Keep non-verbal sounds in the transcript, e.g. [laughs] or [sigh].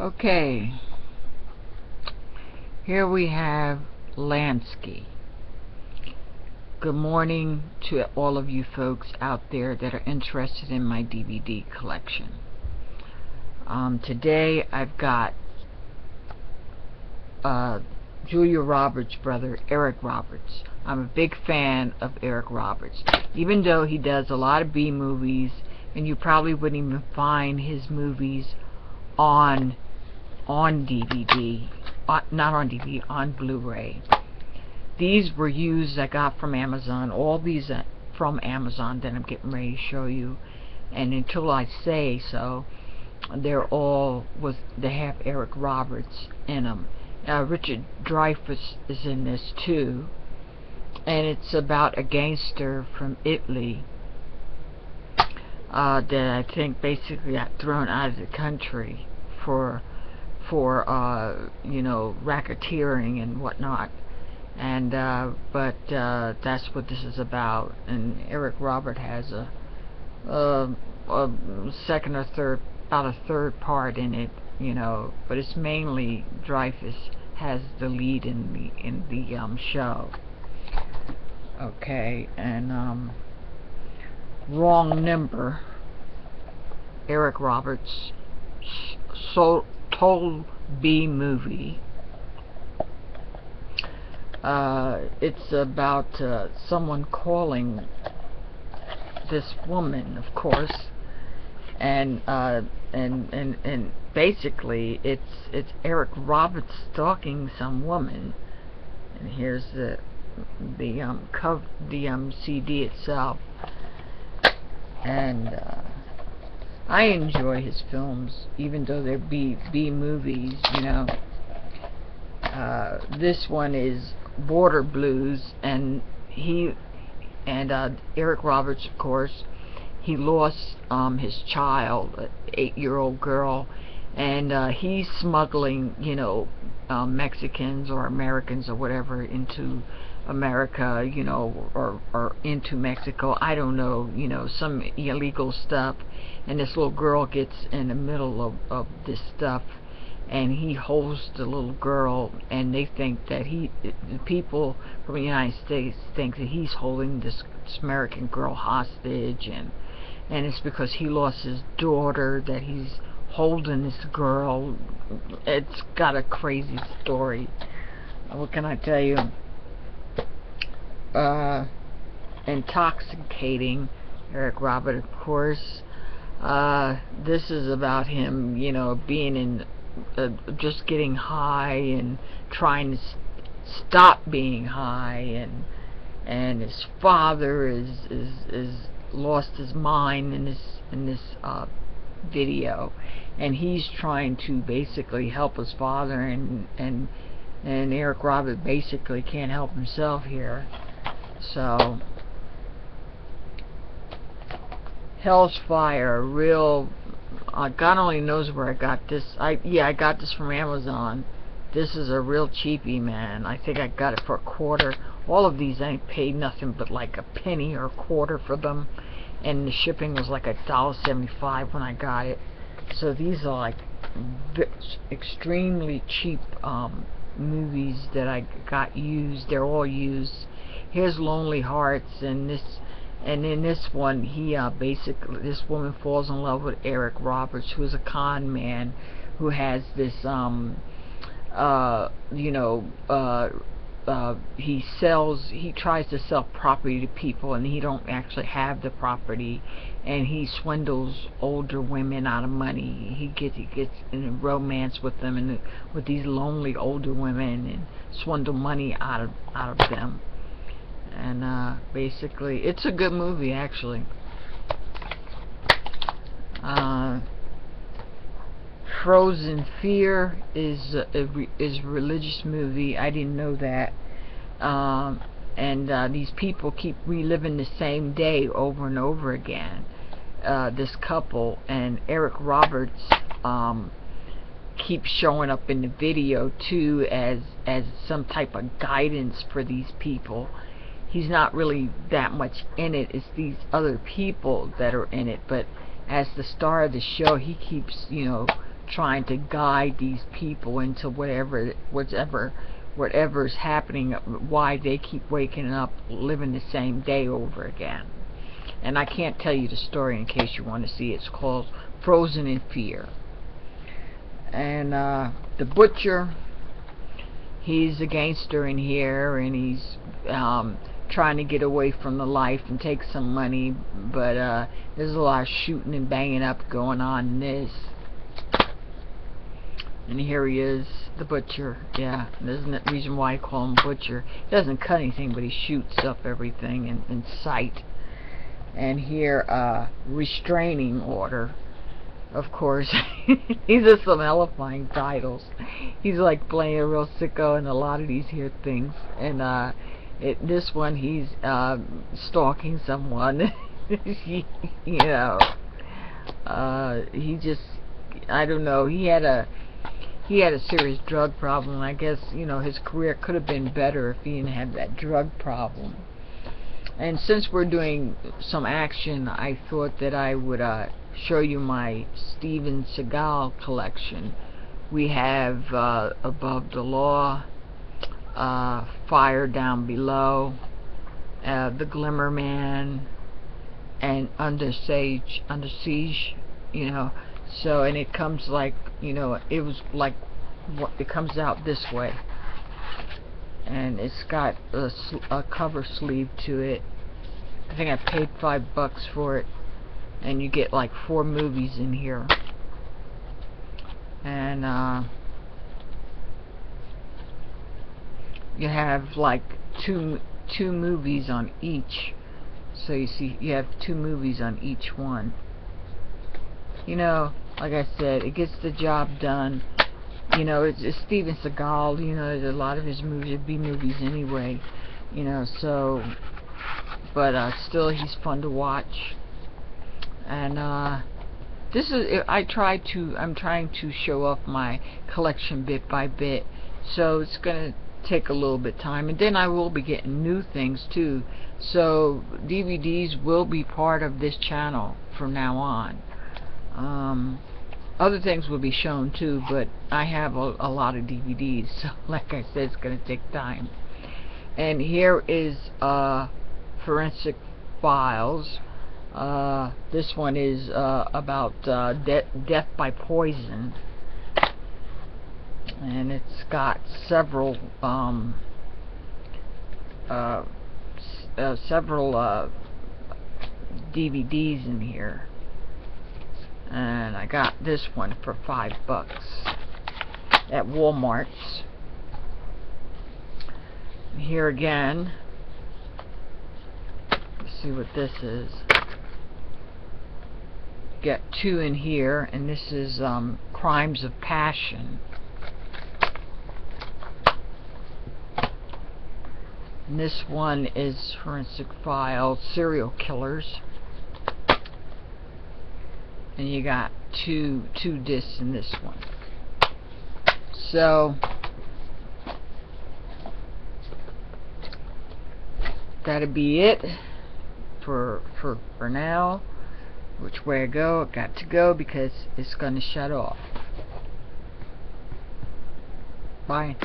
Okay, here we have Lansky. Good morning to all of you folks out there that are interested in my DVD collection. Um, today I've got uh, Julia Roberts' brother, Eric Roberts. I'm a big fan of Eric Roberts, even though he does a lot of B movies, and you probably wouldn't even find his movies on on DVD, uh, not on DVD, on Blu-ray. These were used I got from Amazon. All these uh, from Amazon that I'm getting ready to show you. And until I say so, they're all with they have Eric Roberts in them. Uh, Richard Dreyfuss is in this too, and it's about a gangster from Italy uh, that I think basically got thrown out of the country for for uh, you know racketeering and whatnot. And uh, but uh, that's what this is about. And Eric Robert has a, a, a second or third about a third part in it you know. But it's mainly Dreyfuss has the lead in the in the um, show. Okay and um, wrong number. Eric Roberts so Toll B movie. Uh, it's about uh, someone calling this woman, of course, and uh, and and and basically it's it's Eric Roberts stalking some woman, and here's the the um cover the um CD itself, and. Uh, I enjoy his films, even though they're B B movies. You know, uh, this one is Border Blues, and he and uh, Eric Roberts, of course, he lost um, his child, an eight-year-old girl, and uh, he's smuggling, you know, um, Mexicans or Americans or whatever into America, you know, or, or into Mexico, I don't know, you know, some illegal stuff, and this little girl gets in the middle of, of this stuff, and he holds the little girl, and they think that he, the people from the United States think that he's holding this American girl hostage, and, and it's because he lost his daughter that he's holding this girl. It's got a crazy story. What can I tell you? uh, intoxicating Eric Robert of course uh, this is about him you know being in uh, just getting high and trying to st stop being high and and his father is is is lost his mind in this in this uh, video and he's trying to basically help his father and and and Eric Robert basically can't help himself here so, Hell's Fire, real. Uh, God only knows where I got this. I yeah, I got this from Amazon. This is a real cheapie, man. I think I got it for a quarter. All of these I ain't paid nothing but like a penny or a quarter for them, and the shipping was like a dollar seventy-five when I got it. So these are like extremely cheap um, movies that I got used. They're all used here's Lonely Hearts and this and in this one he uh, basically this woman falls in love with Eric Roberts who is a con man who has this um uh you know uh uh, he sells he tries to sell property to people and he don't actually have the property and he swindles older women out of money. He gets he gets in a romance with them and with these lonely older women and swindle money out of out of them. And uh, basically it's a good movie actually. Uh, Frozen Fear is a, a is a religious movie I didn't know that um, and uh, these people keep reliving the same day over and over again uh, this couple and Eric Roberts um, keeps showing up in the video too as as some type of guidance for these people he's not really that much in it. It's these other people that are in it. But as the star of the show, he keeps, you know, trying to guide these people into whatever whatever whatever's happening why they keep waking up living the same day over again. And I can't tell you the story in case you want to see it's called Frozen in Fear. And uh, the butcher he's a gangster in here and he's um, trying to get away from the life and take some money but uh, there's a lot of shooting and banging up going on in this and here he is the butcher yeah isn't that reason why I call him butcher he doesn't cut anything but he shoots up everything in, in sight and here uh, restraining order of course. [laughs] These are some elephant titles. He's like playing a real sicko in a lot of these here things. And uh, it, this one, he's uh, stalking someone. [laughs] you know, uh, he just, I don't know. He had a he had a serious drug problem. I guess you know his career could have been better if he didn't have that drug problem. And since we're doing some action, I thought that I would uh, show you my Steven Seagal collection. We have uh, Above the Law, uh, Fire Down Below, uh, The Glimmer Man, and Under Siege, Under Siege, you know. So, and it comes like, you know, it was like, it comes out this way. And it's got a, a cover sleeve to it. I think I paid five bucks for it and you get like four movies in here and uh, you have like two two movies on each so you see you have two movies on each one you know like I said it gets the job done. You know it's, it's Steven Seagal you know a lot of his movies are B movies anyway you know so but uh, still he's fun to watch. And uh, this is I try to I'm trying to show off my collection bit by bit so it's gonna take a little bit time. And then I will be getting new things too. So DVDs will be part of this channel from now on um, other things will be shown too but I have a, a lot of DVDs [laughs] so like I said it's gonna take time and here is uh, forensic files uh, this one is uh, about uh, de death by poison. And it's got several um, uh, uh, several DVDs in here. I got this one for five bucks at Walmart's. Here again, see what this is get two in here, and this is um, Crimes of Passion. And this one is Forensic Files, Serial Killers. And you got two two discs in this one. So that'll be it for for for now which way I go, I got to go because it's to shut off. Bye.